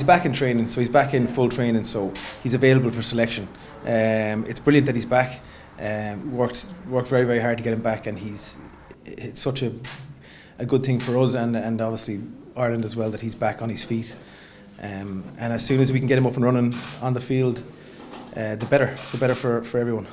He's back in training, so he's back in full training, so he's available for selection. Um, it's brilliant that he's back. Um, worked worked very very hard to get him back, and he's it's such a a good thing for us and and obviously Ireland as well that he's back on his feet. Um, and as soon as we can get him up and running on the field, uh, the better, the better for, for everyone.